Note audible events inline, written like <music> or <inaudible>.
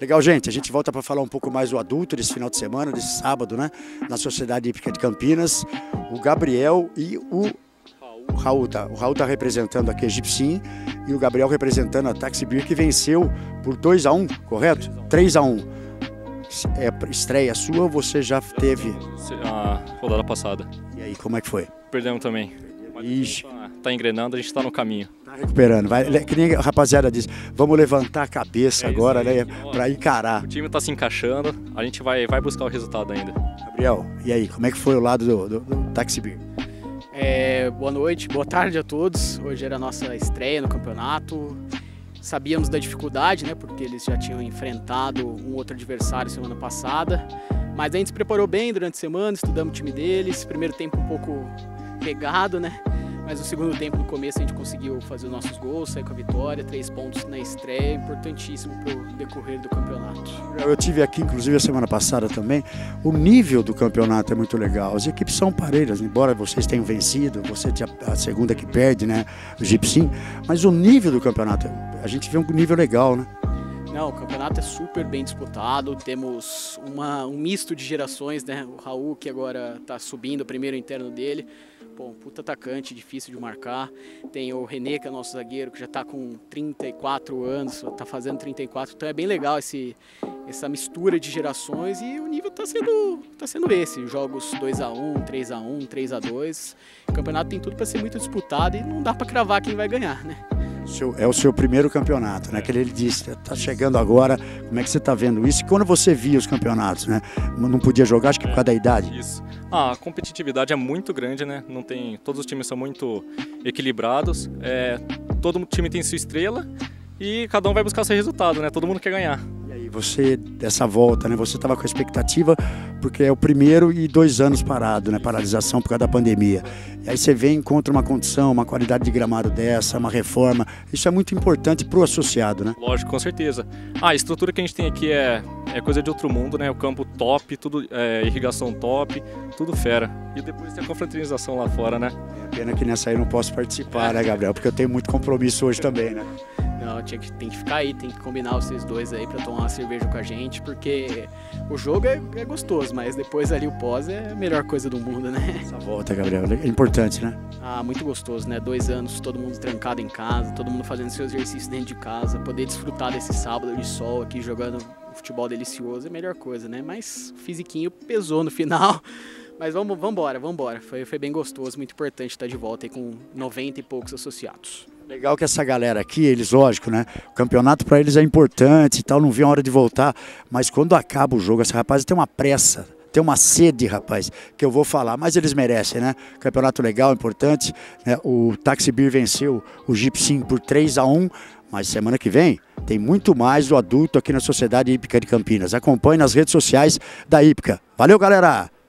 Legal, gente. A gente volta para falar um pouco mais do adulto desse final de semana, desse sábado, né? Na Sociedade Hípica de Campinas. O Gabriel e o o Raul tá, o Raul tá representando aqui a Gipsim e o Gabriel representando a Taxi Beer que venceu por 2 a 1 um, correto? 3 a 1 um. É estreia sua ou você já teve? A rodada passada. E aí, como é que foi? Perdemos também. Ixi. Tá, tá engrenando, a gente tá no caminho. Tá recuperando. Vai, que nem a rapaziada diz, vamos levantar a cabeça É agora, aí. né? Pra encarar. O time tá se encaixando, a gente vai, vai buscar o resultado ainda. Gabriel, e aí, como é que foi o lado do, do, do Taxi Beer? É, boa noite, boa tarde a todos. Hoje era a nossa estreia no campeonato. Sabíamos da dificuldade, né? Porque eles já tinham enfrentado um outro adversário semana passada. Mas a gente se preparou bem durante a semana, estudamos o time deles. Primeiro tempo um pouco pegado, né? Mas no segundo tempo, no começo, a gente conseguiu fazer os nossos gols, sair com a vitória. Três pontos na estreia, importantíssimo para o decorrer do campeonato. Eu tive aqui, inclusive, a semana passada também. O nível do campeonato é muito legal. As equipes são parelhas, embora vocês tenham vencido, você tinha a segunda que perde, né? O Gipsim. Mas o nível do campeonato, a gente vê um nível legal, né? Não, o campeonato é super bem disputado. Temos uma, um misto de gerações, né? O Raul, que agora está subindo o primeiro interno dele. Pô, puta atacante, difícil de marcar. Tem o René, que é nosso zagueiro, que já está com 34 anos, está fazendo 34. Então é bem legal esse, essa mistura de gerações e o nível está sendo, tá sendo esse. Jogos 2x1, 3x1, 3x2. O campeonato tem tudo para ser muito disputado e não dá para cravar quem vai ganhar, né? Seu- é o seu primeiro campeonato, né? Que ele disse, tá chegando agora, como é que você tá vendo isso? E quando você via os campeonatos, né? Não podia jogar, acho que por causa da idade. Isso. Ah, a competitividade é muito grande, né? Não tem, todos os times são muito equilibrados. É, todo time tem sua estrela e cada um vai buscar seu resultado, né? Todo mundo quer ganhar. E aí você, dessa volta, né? Você tava com a expectativa, porque é o primeiro e dois anos parado, né? Paralisação por causa da pandemia. E aí você vem, encontra uma condição, uma qualidade de gramado dessa, uma reforma. Isso é muito importante pro associado, né? Lógico, com certeza. Ah, a estrutura que a gente tem aqui é, é coisa de outro mundo, né? O campo top, tudo é, irrigação top, tudo fera. E depois tem a confraternização lá fora, né? Pena que nessa aí eu não posso participar, né, Gabriel? Porque eu tenho muito compromisso hoje também, né? Não, tinha que, tem que ficar aí, tem que combinar vocês dois aí pra tomar uma cerveja com a gente, porque o jogo é, é gostoso, mas depois ali o pós é a melhor coisa do mundo, né? Essa volta, Gabriel, é importante, né? Ah, muito gostoso, né? Dois anos, todo mundo trancado em casa, todo mundo fazendo seus exercícios dentro de casa, poder desfrutar desse sábado de sol aqui jogando futebol delicioso é a melhor coisa, né? Mas o fisiquinho pesou no final. <laughs> Mas vamos, vamos embora, vamos embora. Foi, foi bem gostoso, muito importante estar de volta aí com 90 e poucos associados. Legal que essa galera aqui, eles, lógico, né? O campeonato para eles é importante e tal, não vê a hora de voltar. Mas quando acaba o jogo, essa rapaz tem uma pressa, tem uma sede, rapaz, que eu vou falar. Mas eles merecem, né? Campeonato legal, importante. né? O Taxi Beer venceu o Gipsim por 3 a 1 mas semana que vem tem muito mais do adulto aqui na Sociedade Hípica de Campinas. Acompanhe nas redes sociais da Hípica. Valeu, galera!